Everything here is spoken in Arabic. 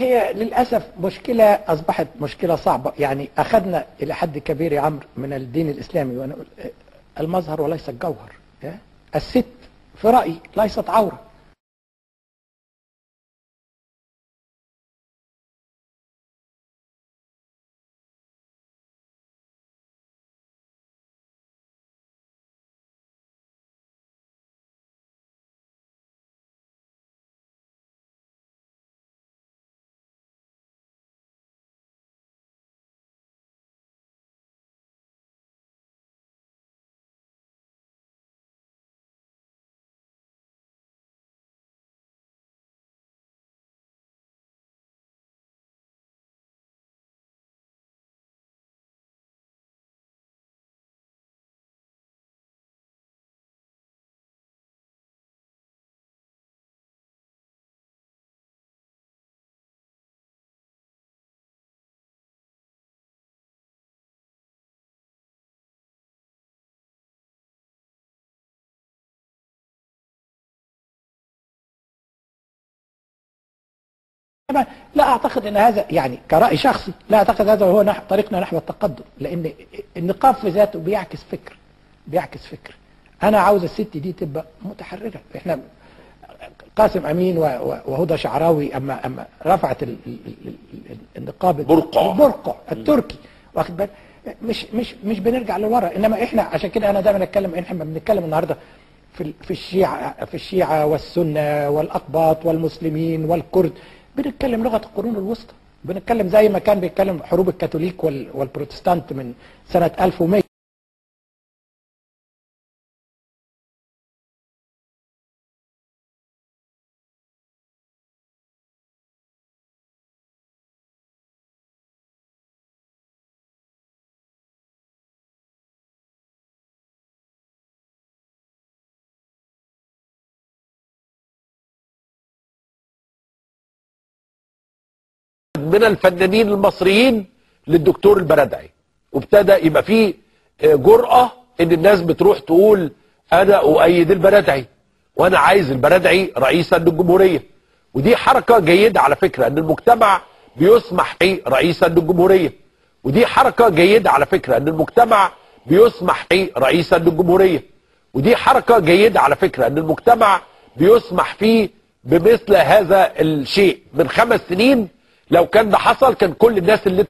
هي للأسف مشكلة أصبحت مشكلة صعبة. يعني أخذنا إلى حد كبير يا عمرو من الدين الإسلامي وأنا أقول المظهر وليس الجوهر الست في رأيي ليست عورة. لا أعتقد إن هذا يعني كرأي شخصي لا أعتقد هذا هو نحو طريقنا نحو التقدم لأن النقاب في ذاته بيعكس فكر بيعكس فكر. أنا عاوز الست دي تبقى متحررة. إحنا قاسم أمين وهدى شعراوي اما أما رفعت ال ال ال النقاب برقع. البرقع التركي. واخد بالك مش مش مش بنرجع لورا. إنما إحنا عشان كده أنا دايما أتكلم إحنا بنتكلم النهارده في في الشيعة في الشيعة والسنة والأقباط والمسلمين والكرد بنتكلم لغة القرون الوسطى. بنتكلم زي ما كان بيتكلم حروب الكاثوليك والبروتستانت من سنة 1100 من الفنانين المصريين للدكتور البردعي وابتدى يبقى فيه جرأة إن الناس بتروح تقول أنا أؤيد البردعي وأنا عايز البردعي رئيسا للجمهورية. ودي حركة جيدة على فكرة إن المجتمع بيسمح فيه رئيسا للجمهورية. ودي حركة جيدة على فكرة إن المجتمع بيسمح فيه رئيسا للجمهورية. ودي حركة جيدة على فكرة إن المجتمع بيسمح فيه بمثل هذا الشيء. من خمس سنين لو كان ده حصل كان كل الناس اللي